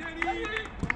Danny!